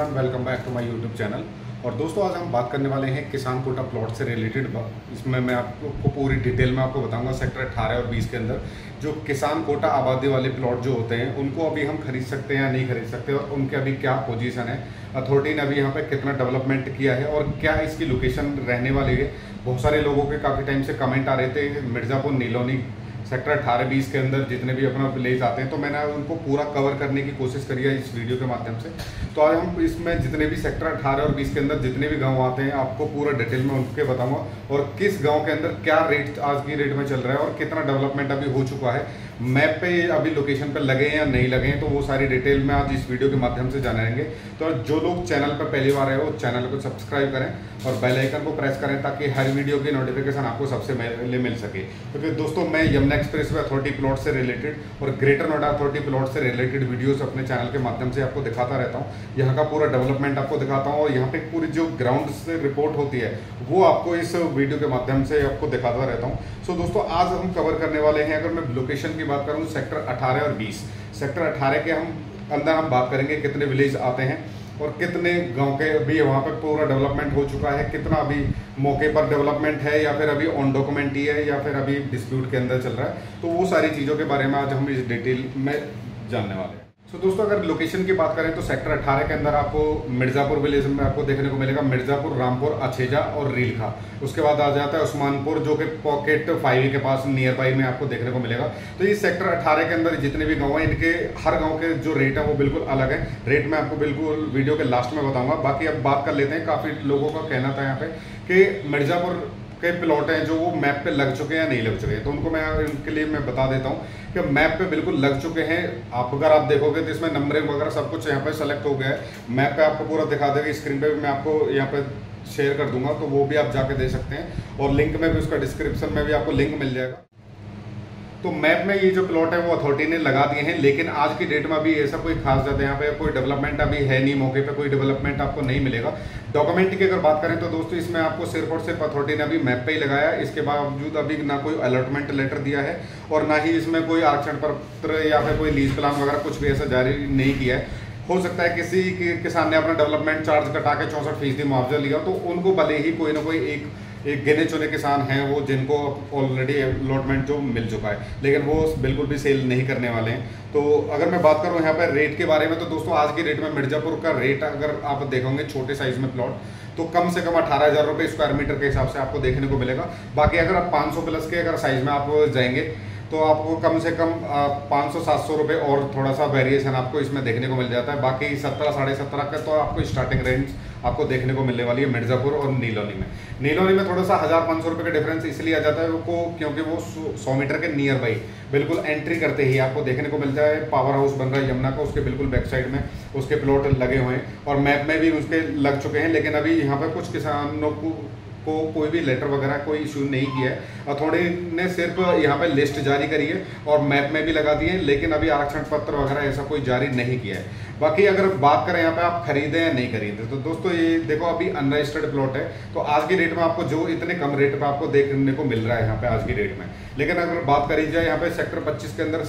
Everyone welcome back to my YouTube channel और दोस्तों, आज हम बात करने वाले हैं किसान कोटा प्लॉट से रिलेटेड इसमें मैं आपको पूरी डिटेल में आपको बताऊँगा सेक्टर 18 और 20 के अंदर। जो किसान कोटा आबादी वाले प्लॉट जो होते हैं, उनको अभी हम खरीद सकते हैं या नहीं खरीद सकते, और उनके अभी क्या पोजीशन है? अथॉरिटी ने अभी यहाँ पर कितना डेवलपमेंट किया है और क्या इसकी लोकेशन रहने वाली है? बहुत सारे लोगों के काफ़ी टाइम से कमेंट आ रहे थे, मिर्ज़ापुर, नीलोनी सेक्टर अठारह बीस के अंदर जितने भी अपना विलेज आते हैं तो मैंने उनको पूरा कवर करने की कोशिश करी है इस वीडियो के माध्यम से। तो आज हम इसमें जितने भी सेक्टर अठारह और बीस के अंदर जितने भी गाँव आते हैं, आपको पूरा डिटेल में उनके बताऊँगा और किस गाँव के अंदर क्या रेट आज की रेट में चल रहा है और कितना डेवलपमेंट अभी हो चुका है। मैप पे अभी लोकेशन पे लगे हैं या नहीं लगे हैं तो वो सारी डिटेल में आज इस वीडियो के माध्यम से जानेंगे तो जो लोग चैनल पर पहली बार आए वो चैनल को सब्सक्राइब करें और बेल आइकन को प्रेस करें ताकि हर वीडियो की नोटिफिकेशन आपको सबसे पहले मिल सके। क्योंकि तो दोस्तों, मैं Yamuna express way authority plot से रिलेटेड और ग्रेटर नोएडा अथॉरिटी प्लॉट से रिलेटेड वीडियोज़ अपने चैनल के माध्यम से आपको दिखाता रहता हूँ। यहाँ का पूरा डेवलपमेंट आपको दिखाता हूँ और यहाँ पे पूरी जो ग्राउंड से रिपोर्ट होती है, वो आपको इस वीडियो के माध्यम से आपको दिखाता रहता हूँ। सो दोस्तों, आज हम कवर करने वाले हैं, अगर मैं लोकेशन की बात करूँ, सेक्टर अठारह और बीस। सेक्टर अठारह के हम अंदर हम बात करेंगे कितने विलेज आते हैं और कितने गाँव के अभी वहाँ पर पूरा डेवलपमेंट हो चुका है। कितना अभी मौके पर डेवलपमेंट है या फिर अभी ऑन डॉक्यूमेंट ही है या फिर अभी डिस्प्यूट के अंदर चल रहा है। तो वो सारी चीज़ों के बारे में आज हम इस डिटेल में जानने वाले हैं। तो so, दोस्तों अगर लोकेशन की बात करें तो सेक्टर 18 के अंदर आपको मिर्ज़ापुर विलेज में आपको देखने को मिलेगा मिर्ज़ापुर रामपुर अछेजा और रीलखा। उसके बाद आ जाता है उस्मानपुर जो कि पॉकेट फाइव के पास नियर बाई में आपको देखने को मिलेगा। तो ये सेक्टर 18 के अंदर जितने भी गाँव हैं इनके हर गाँव के जो रेट है वो बिल्कुल अलग है। रेट मैं आपको बिल्कुल वीडियो के लास्ट में बताऊँगा। बाकी अब बात कर लेते हैं। काफ़ी लोगों का कहना था यहाँ पे कि मिर्ज़ापुर के प्लॉट हैं जो वो मैप पे लग चुके हैं या नहीं लग चुके हैं। तो उनको मैं इनके लिए मैं बता देता हूँ कि मैप पे बिल्कुल लग चुके हैं। आप अगर आप देखोगे तो इसमें नंबरिंग वगैरह सब कुछ यहाँ पे सेलेक्ट हो गया है। मैप पे आपको पूरा दिखा देगा। स्क्रीन पे भी मैं आपको यहाँ पे शेयर कर दूँगा तो वो भी आप जाके दे सकते हैं। और लिंक में भी उसका डिस्क्रिप्शन में भी आपको लिंक मिल जाएगा। तो मैप में ये जो प्लॉट है वो अथॉरिटी ने लगा दिए हैं, लेकिन आज की डेट में अभी ऐसा कोई खास ज़्यादा यहाँ पे कोई डेवलपमेंट अभी है नहीं, मौके पे कोई डेवलपमेंट आपको नहीं मिलेगा। डॉक्यूमेंट की अगर बात करें तो दोस्तों, इसमें आपको सिर्फ़ और सिर्फ़ अथॉरिटी ने अभी मैप पे ही लगाया इसके बावजूद अभी ना कोई अलॉटमेंट लेटर दिया है और ना ही इसमें कोई आरक्षण पत्र या फिर कोई लीज प्लान वगैरह कुछ भी ऐसा जारी नहीं किया है। हो सकता है किसी किसान ने अपना डेवलपमेंट चार्ज कटा के चौंसठ फ़ीसदी मुआवजा लिया तो उनको भले ही कोई ना कोई एक एक गिने चुने किसान हैं वो जिनको ऑलरेडी अलॉटमेंट जो मिल चुका है। लेकिन वो बिल्कुल भी सेल नहीं करने वाले हैं। तो अगर मैं बात करूँ यहाँ पर रेट के बारे में तो दोस्तों आज की रेट में मिर्जापुर का रेट अगर आप देखोगे, छोटे साइज़ में प्लॉट तो कम से कम अठारह हज़ार रुपये स्क्वायर मीटर के हिसाब से आपको देखने को मिलेगा। बाकी अगर आप 500 प्लस के अगर साइज़ में आप जाएँगे तो आपको कम से कम पाँच सौ, सात सौ रुपये और थोड़ा सा वेरिएशन आपको इसमें देखने को मिल जाता है। बाकी सत्रह, साढ़े सत्रह का तो आपको स्टार्टिंग रेंज आपको देखने को मिलने वाली है मिर्ज़ापुर और नीलोनी में। नीलोनी में थोड़ा सा हज़ार पाँच सौ रुपये का डिफरेंस इसलिए आ जाता है वो क्योंकि वो सौ मीटर के नियर बाई बिल्कुल एंट्री करते ही आपको देखने को मिलता है पावर हाउस बन रहा है यमुना का, उसके बिल्कुल बैक साइड में उसके प्लॉट लगे हुए हैं और मैप में भी उसके लग चुके हैं, लेकिन अभी यहाँ पर कुछ किसानों को को कोई भी लेटर वगैरह कोई इशू नहीं किया है। अथॉरिटी ने सिर्फ़ यहाँ पे लिस्ट जारी करी है और मैप में भी लगा दिए लेकिन अभी आरक्षण पत्र वगैरह ऐसा कोई जारी नहीं किया है। बाकी अगर बात करें यहाँ पे आप खरीदें या नहीं खरीदें तो दोस्तों ये देखो अभी अनरजिस्टर्ड प्लॉट है तो आज की डेट में आपको जो इतने कम रेट पे आपको देखने को मिल रहा है यहाँ पे आज की डेट में। लेकिन अगर बात करी जाए यहाँ पे सेक्टर 25 के अंदर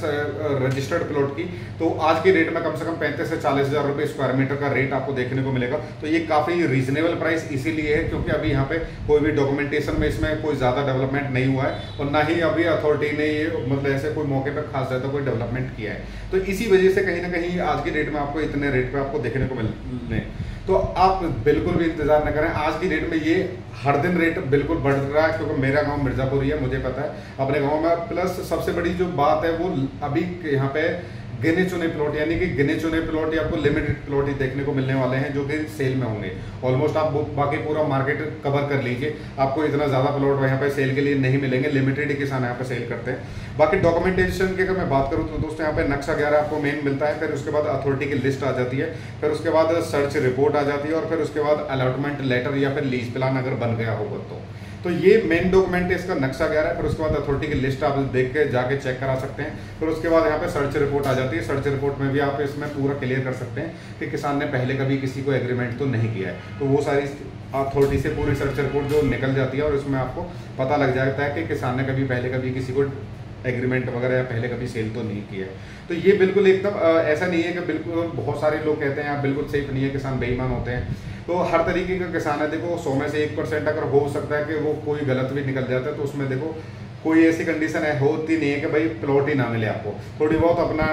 रजिस्टर्ड प्लॉट की तो आज की डेट में कम से कम पैंतीस से चालीस हज़ार रुपए स्क्वायर मीटर का रेट आपको देखने को मिलेगा। तो ये काफ़ी रीजनेबल प्राइस इसीलिए है, क्योंकि अभी यहाँ पे कोई भी डॉक्यूमेंटेशन में इसमें कोई ज़्यादा डेवलपमेंट नहीं हुआ है, और ना ही अभी अथॉरिटी ने ये मतलब ऐसे कोई मौके पर खास ज़्यादा कोई डेवलपमेंट किया है। तो इसी वजह से कहीं ना कहीं आज की डेट में आपको इतने रेट पे आपको देखने को मिलने। तो आप बिल्कुल भी इंतज़ार न करें। आज की रेट में ये हर दिन रेट बिल्कुल बढ़ रहा है क्योंकि मेरा गाँव मिर्जापुर ही है मुझे पता है। अपने गाँव में प्लस सबसे बड़ी जो बात है वो अभी यहाँ पे गिने चुने प्लॉट यानी कि गिने चुने प्लॉट या आपको लिमिटेड प्लॉट ही देखने को मिलने वाले हैं, जो कि सेल में होंगे। ऑलमोस्ट आप बाकी पूरा मार्केट कवर कर लीजिए। आपको इतना ज़्यादा प्लॉट यहाँ पे सेल के लिए नहीं मिलेंगे। लिमिटेड ही किसान यहाँ पे सेल करते हैं। बाकी डॉक्यूमेंटेशन की अगर मैं बात करूँ तो दोस्तों यहाँ पे नक्शा ग्यारह आपको मेन मिलता है, फिर उसके बाद अथॉरिटी की लिस्ट आ जाती है, फिर उसके बाद सर्च रिपोर्ट आ जाती है, और फिर उसके बाद अलॉटमेंट लेटर या फिर लीज प्लान अगर बन गया होगा तो तो ये मेन डॉक्यूमेंट है, इसका नक्शा गया है, फिर उसके बाद अथॉरिटी की लिस्ट आप देख के जाके चेक करा सकते हैं। फिर उसके बाद यहाँ पे सर्च रिपोर्ट आ जाती है। सर्च रिपोर्ट में भी आप इसमें पूरा क्लियर कर सकते हैं कि किसान ने पहले कभी किसी को एग्रीमेंट तो नहीं किया है। तो वो सारी अथॉरिटी से पूरी सर्च रिपोर्ट जो निकल जाती है और उसमें आपको पता लग जाता है कि किसान ने कभी पहले कभी किसी को एग्रीमेंट वगैरह या पहले कभी सेल तो नहीं किया। तो ये बिल्कुल एकदम ऐसा नहीं है कि बिल्कुल बहुत सारे लोग कहते हैं, आप बिल्कुल सेफ़ नहीं है, किसान बेईमान होते हैं। तो हर तरीके का किसान है, देखो, सौ में से एक परसेंट अगर हो सकता है कि वो कोई गलत भी निकल जाता है तो उसमें देखो, कोई ऐसी कंडीशन है, होती नहीं है कि भाई प्लॉट ही ना मिले आपको। थोड़ी बहुत अपना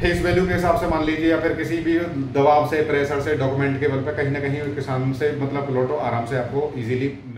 फेस वैल्यू के हिसाब से मान लीजिए या फिर किसी भी दबाव से प्रेशर से डॉक्यूमेंट के बल पर कहीं ना कहीं किसान से मतलब प्लॉट आराम से आपको मिल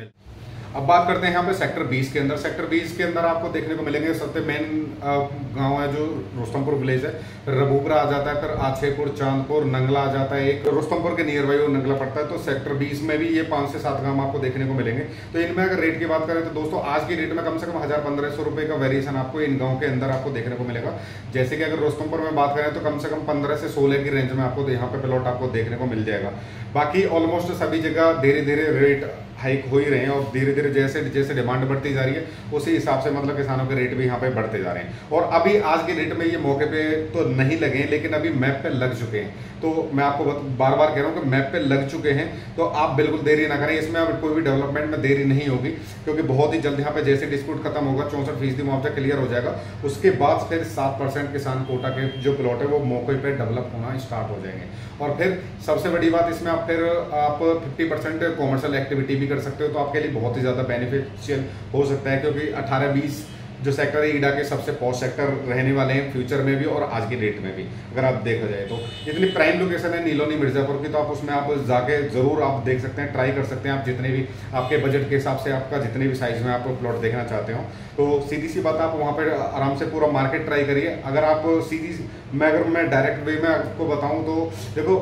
अब बात करते हैं यहाँ पे सेक्टर 20 के अंदर। सेक्टर 20 के अंदर आपको देखने को मिलेंगे सबसे मेन गाँव है जो रोस्तमपुर विलेज है रबूबरा आ जाता है, फिर आछेपुर, चांदपुर, नंगला आ जाता है एक। रोस्तमपुर के नियर बाई वो नंगला पड़ता है तो सेक्टर 20 में भी ये पाँच से सात गाँव आपको देखने को मिलेंगे। तो इनमें अगर रेट की बात करें तो दोस्तों, आज की रेट में कम से कम हज़ार पंद्रह सौ रुपए का वेरिएशन आपको इन गाँव के अंदर आपको देखने को मिलेगा। जैसे कि अगर रोस्तमपुर में बात करें तो कम से कम पंद्रह से सोलह की रेंज में आपको यहाँ पे प्लॉट आपको देखने को मिल जाएगा। बाकी ऑलमोस्ट सभी जगह धीरे धीरे रेट हाइक हो ही रहे हैं और धीरे धीरे जैसे जैसे डिमांड बढ़ती जा रही है, उसी हिसाब से मतलब किसानों के रेट भी यहाँ पे बढ़ते जा रहे हैं। और अभी आज के रेट में ये मौके पे तो नहीं लगे हैं, लेकिन अभी मैप पे लग चुके हैं। तो मैं आपको बार बार कह रहा हूँ कि मैप पे लग चुके हैं तो आप बिल्कुल देरी ना करें। इसमें अब कोई भी डेवलपमेंट में देरी नहीं होगी, क्योंकि बहुत ही जल्द यहाँ पे जैसे डिस्प्यूट खत्म होगा, चौंसठ फ़ीसदी मुआवजा क्लियर हो जाएगा। उसके बाद फिर सात परसेंट किसान कोटा के जो प्लॉट है, वो मौके पर डेवलप होना स्टार्ट हो जाएँगे। और फिर सबसे बड़ी बात इसमें आप फिर, आप फिफ्टी परसेंट कॉमर्शियल एक्टिविटी भी कर सकते हो तो आपके लिए बहुत ही ज़्यादा बेनिफिशियल हो सकता है, क्योंकि अठारह बीस जो सेक्टर है, ईडा के सबसे पॉस्ट सेक्टर रहने वाले हैं फ्यूचर में भी और आज की डेट में भी, अगर आप देखा जाए तो। इतनी प्राइम लोकेशन है नीलोनी मिर्जापुर की तो आप उसमें आप जाके ज़रूर आप देख सकते हैं ट्राई कर सकते हैं, आप जितने भी आपके बजट के हिसाब से आपका जितने भी साइज़ में आप प्लॉट देखना चाहते हो। तो सीधी सी बात, आप वहाँ पर आराम से पूरा मार्केट ट्राई करिए। अगर आप सीधी मैं अगर मैं डायरेक्ट वे में आपको बताऊँ तो देखो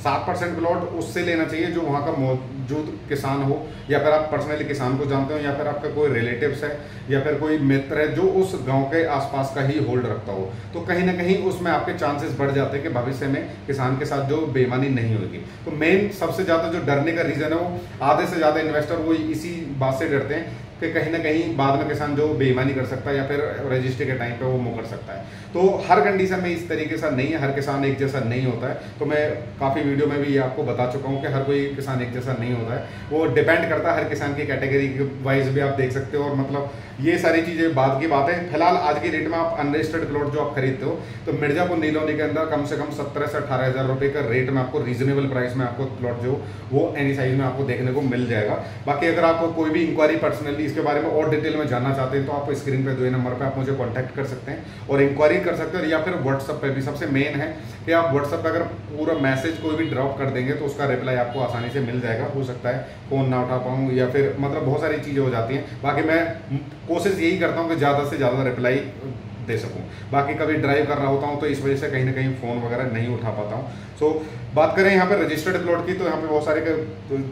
सात परसेंट प्लॉट उससे लेना चाहिए जो वहाँ का मौजूद किसान हो, या फिर आप पर्सनली किसान को जानते हो, या फिर आपका कोई रिलेटिव्स है, या फिर कोई मित्र है जो उस गाँव के आसपास का ही होल्ड रखता हो। तो कहीं ना कहीं उसमें आपके चांसेस बढ़ जाते हैं कि भविष्य में किसान के साथ जो बेईमानी नहीं होगी। तो मेन सबसे ज़्यादा जो डरने का रीज़न है वो आधे से ज़्यादा इन्वेस्टर वो इसी बात से डरते हैं कि कहीं ना कहीं बाद में किसान जो बेईमानी कर सकता है या फिर रजिस्ट्री के टाइम पे वो मुकर सकता है। तो हर कंडीशन में इस तरीके से नहीं है, हर किसान एक जैसा नहीं होता है। तो मैं काफ़ी वीडियो में भी आपको बता चुका हूँ कि हर कोई किसान एक जैसा नहीं होता है। वो डिपेंड करता है हर किसान की कैटेगरी वाइज भी आप देख सकते हो और मतलब ये सारी चीज़ें बाद की बात है। फ़िलहाल आज की रेट में आप अनरजिस्टर्ड प्लॉट जो आप खरीदते हो तो मिर्जापुर नीलोनी के अंदर कम से कम सत्रह से अठारह हज़ार रुपये का रेट में आपको रीजनेबल प्राइस में आपको प्लॉट जो वो एनी साइज़ में आपको देखने को मिल जाएगा। बाकी अगर आपको कोई भी इंक्वायरी पर्सनली इसके बारे में और डिटेल में जानना चाहते हैं तो आप स्क्रीन पर दो नंबर पर आप मुझे कॉन्टैक्ट कर सकते हैं और इंक्वायरी कर सकते हैं या फिर व्हाट्सअप पर भी सबसे मेन है कि आप व्हाट्सअप पर अगर पूरा मैसेज कोई भी ड्रॉप कर देंगे तो उसका रिप्लाई आपको आसानी से मिल जाएगा। हो सकता है फ़ोन ना उठा पाऊँ या फिर मतलब बहुत सारी चीज़ें हो जाती हैं। बाकी मैं कोशिश यही करता हूँ कि ज़्यादा से ज़्यादा रिप्लाई दे सकूँ। बाकी कभी ड्राइव कर रहा होता हूँ तो इस वजह से कहीं ना कहीं फ़ोन वगैरह नहीं उठा पाता हूँ। सो so, बात करें यहाँ पे रजिस्टर्ड प्लॉट की तो यहाँ पे बहुत सारे तो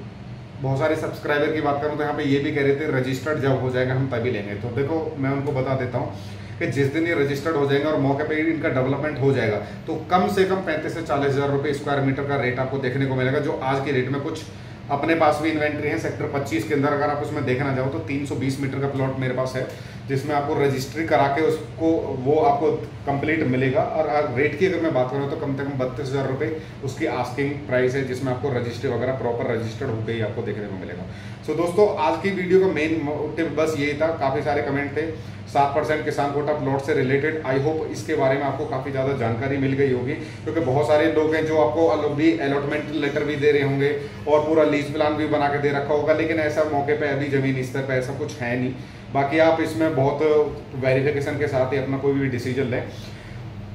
बहुत सारे सब्सक्राइबर की बात करूँ तो यहाँ पे ये भी कह रहे थे, रजिस्टर्ड जब हो जाएगा, हम तभी लेंगे। तो देखो, मैं उनको बता देता हूँ कि जिस दिन ये रजिस्टर्ड हो जाएँगे और मौके पे इनका डेवलपमेंट हो जाएगा तो कम से कम पैंतीस से चालीस हज़ार रुपये स्क्वायर मीटर का रेट आपको देखने को मिलेगा, जो आज के रेट में कुछ अपने पास भी इन्वेंट्री है सेक्टर 25 के अंदर अगर आप उसमें देखना चाहो तो 320 मीटर का प्लॉट मेरे पास है। जिसमें आपको रजिस्ट्री करा के उसको वो आपको कंप्लीट मिलेगा। और रेट की अगर मैं बात करूँ तो कम से कम बत्तीस हज़ार रुपये उसकी आस्किंग प्राइस है जिसमें आपको रजिस्ट्री वगैरह प्रॉपर रजिस्टर्ड होकर ही आपको देखने को मिलेगा। सो so, दोस्तों आज की वीडियो का मेन मोटिव बस यही था। काफ़ी सारे कमेंट थे। सात परसेंट किसान कोटा प्लॉट से रिलेटेड आई होप इसके बारे में आपको काफ़ी ज़्यादा जानकारी मिल गई होगी क्योंकि बहुत सारे लोग हैं जो आपको भी अलॉटमेंट लेटर भी दे रहे होंगे और पूरा लीज प्लान भी बना के दे रखा होगा लेकिन ऐसा मौके पर अभी ज़मीन स्तर पर ऐसा कुछ है नहीं। बाकी आप इसमें बहुत वेरिफिकेशन के साथ ही अपना कोई भी डिसीज़न लें।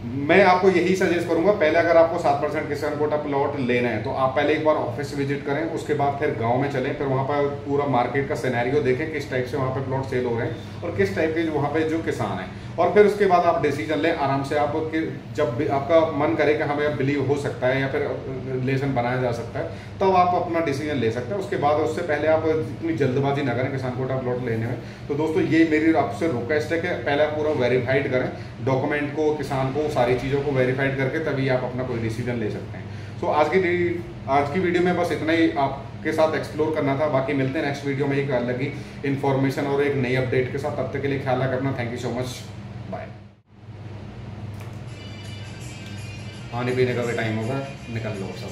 मैं आपको यही सजेस्ट करूँगा, पहले अगर आपको सात परसेंट किसान कोटा प्लॉट लेना है तो आप पहले एक बार ऑफ़िस विज़िट करें, उसके बाद फिर गाँव में चलें, फिर वहाँ पर पूरा मार्केट का सिनेरियो देखें, किस टाइप से वहाँ पर प्लॉट सेल हो रहे हैं और किस टाइप के वहाँ पे जो किसान हैं। और फिर उसके बाद आप डिसीज़न लें, आराम से आप जब आपका मन करे कि हमें बिलीव हो सकता है या फिर रिलेशन बनाया जा सकता है, तब तो आप अपना डिसीज़न ले सकते हैं। उसके बाद उससे पहले आप इतनी जल्दबाजी ना करें किसान कोटा प्लॉट लेने में। तो दोस्तों, ये मेरी आपसे रिक्वेस्ट है कि पहले आप पूरा वेरीफाइड करें डॉक्यूमेंट को, किसान को सारी चीज़ों को वेरीफाइड करके तभी आप अपना कोई डिसीज़न ले सकते हैं। सो आज की आज की वीडियो में बस इतना ही आपके साथ एक्सप्लोर करना था। बाकी मिलते हैं नेक्स्ट वीडियो में एक अलग ही इन्फॉर्मेशन और एक नई अपडेट के साथ। तब तक के लिए ख्याल रखना। Thank you so much bye पानी पीने का भी टाइम होगा। निकल लो सब।